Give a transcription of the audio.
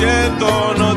και τον